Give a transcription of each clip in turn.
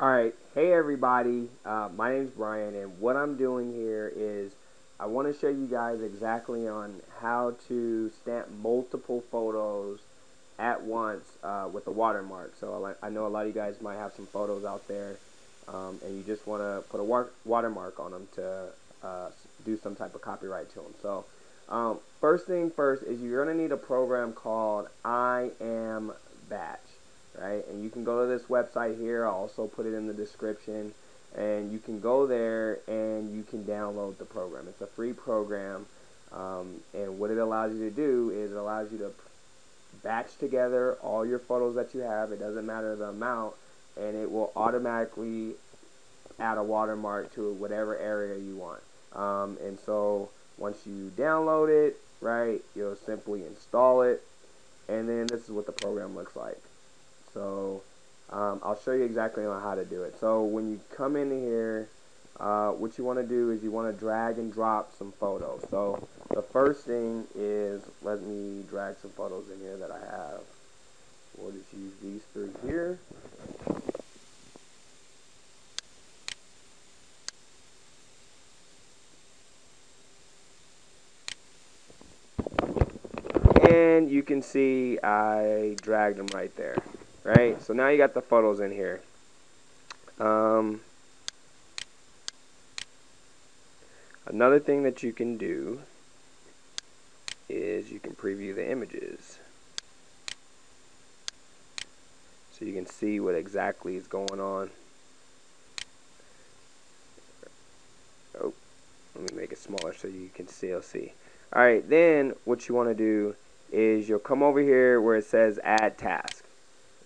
Alright, hey everybody, uh, my name is Bryan and what I'm doing here is I want to show you guys exactly on how to stamp multiple photos at once uh, with a watermark. So I know a lot of you guys might have some photos out there um, and you just want to put a watermark on them to uh, do some type of copyright to them. So um, first thing first is you're going to need a program called I Am Batch right? And you can go to this website here. I'll also put it in the description. And you can go there and you can download the program. It's a free program. Um, and what it allows you to do is it allows you to batch together all your photos that you have. It doesn't matter the amount. And it will automatically add a watermark to whatever area you want. Um, and so once you download it, right, you'll simply install it. And then this is what the program looks like. So um, I'll show you exactly on how to do it. So when you come in here, uh, what you want to do is you want to drag and drop some photos. So the first thing is, let me drag some photos in here that I have. We'll just use these three here. And you can see I dragged them right there right? So now you got the photos in here. Um, another thing that you can do is you can preview the images. So you can see what exactly is going on. Oh, let me make it smaller so you can still see. Alright, then what you want to do is you'll come over here where it says add task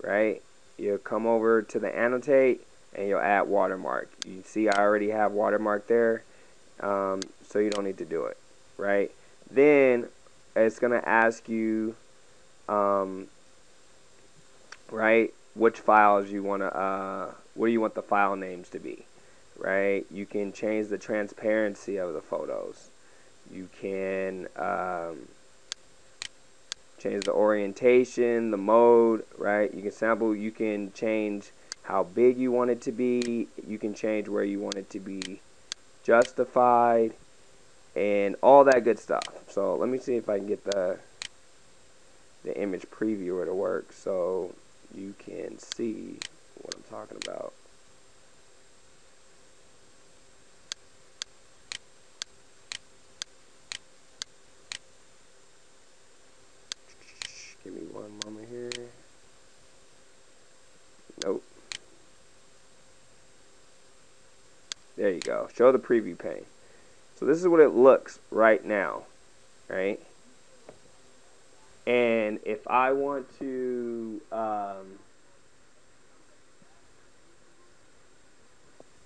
right? You'll come over to the annotate and you'll add watermark. You see I already have watermark there, um, so you don't need to do it, right? Then it's going to ask you, um, right, which files you want to, uh, what do you want the file names to be, right? You can change the transparency of the photos. You can, um, change the orientation, the mode, right? You can sample, you can change how big you want it to be, you can change where you want it to be justified, and all that good stuff. So let me see if I can get the the image previewer to work so you can see what I'm talking about. There you go. Show the preview pane. So this is what it looks right now, right? And if I want to, um,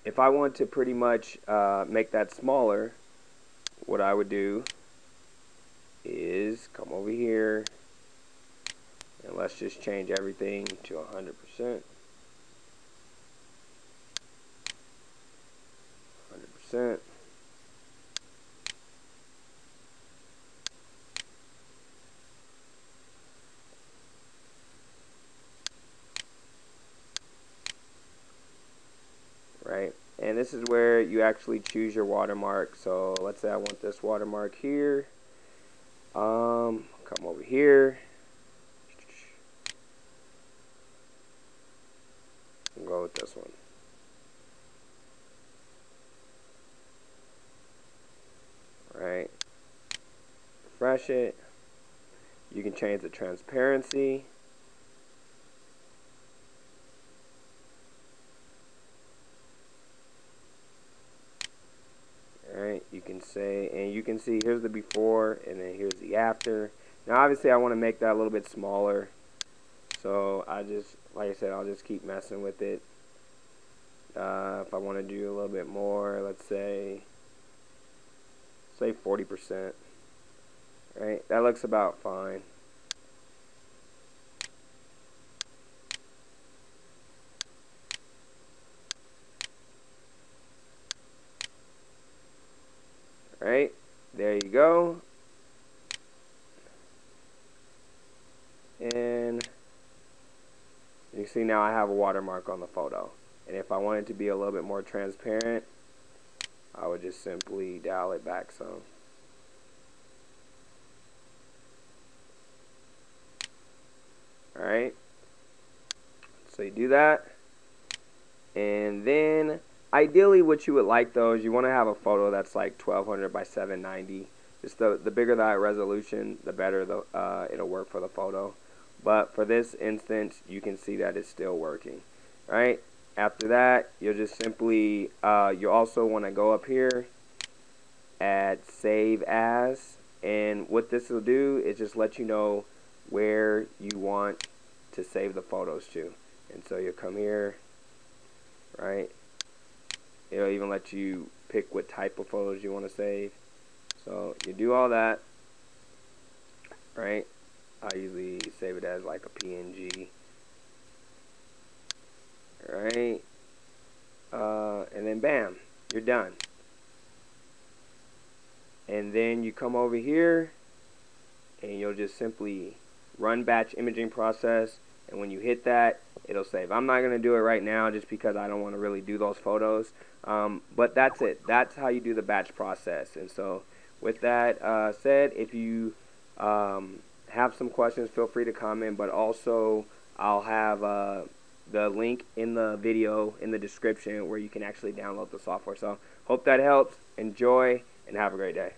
if I want to pretty much uh, make that smaller, what I would do is come over here and let's just change everything to 100%. Percent. Right and this is where you actually choose your watermark so let's say I want this watermark here. Um, come over here. Go with this one right refresh it you can change the transparency Alright, you can say, and you can see here's the before and then here's the after. Now obviously I want to make that a little bit smaller. So I just, like I said, I'll just keep messing with it. Uh, if I want to do a little bit more, let's say say 40%. Right, that looks about fine. Right, there you go. And you see now I have a watermark on the photo. and if I wanted to be a little bit more transparent I would just simply dial it back some alright. So you do that. And then ideally what you would like though is you want to have a photo that's like 1200 by 790 just the, the bigger that resolution the better the, uh, it'll work for the photo. But for this instance you can see that it's still working. Right after that you'll just simply uh, you also want to go up here at save as. And what this will do is just let you know where you want to save the photos to. And so you'll come here right? It'll even let you pick what type of photos you want to save. So you do all that right? I usually save it as like a PNG right? Uh, and then bam you're done. And then you come over here and you'll just simply run batch imaging process and when you hit that it'll save I'm not gonna do it right now just because I don't want to really do those photos um, but that's it. That's how you do the batch process. And so with that uh, said if you um, have some questions feel free to comment but also I'll have uh, the link in the video in the description where you can actually download the software. So hope that helps. Enjoy and have a great day